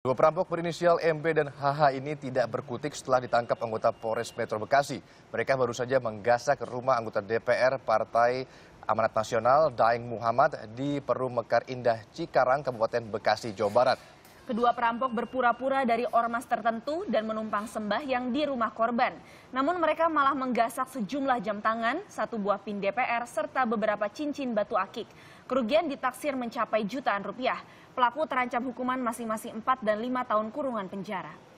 Dua perampok berinisial MB dan HH ini tidak berkutik setelah ditangkap anggota Polres Metro Bekasi. Mereka baru saja menggasak rumah anggota DPR Partai Amanat Nasional Daeng Muhammad di Perum Mekar Indah Cikarang, Kabupaten Bekasi, Jawa Barat. Kedua perampok berpura-pura dari ormas tertentu dan menumpang sembahyang di rumah korban. Namun mereka malah menggasak sejumlah jam tangan, satu buah pin DPR, serta beberapa cincin batu akik. Kerugian ditaksir mencapai jutaan rupiah. Pelaku terancam hukuman masing-masing 4 dan 5 tahun kurungan penjara.